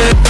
Burning